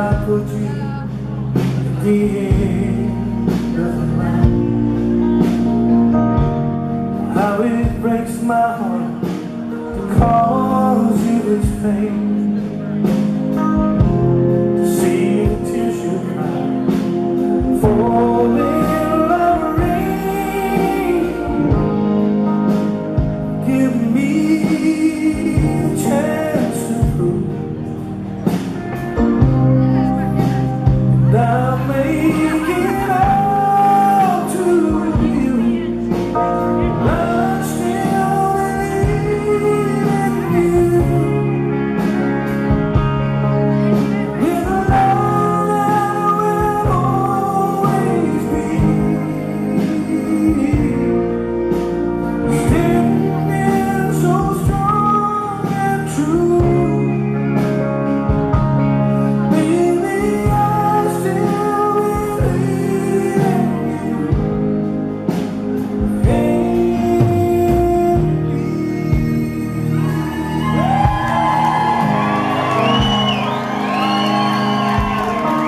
I put you at the end of the line. How it breaks my heart to cause you this pain.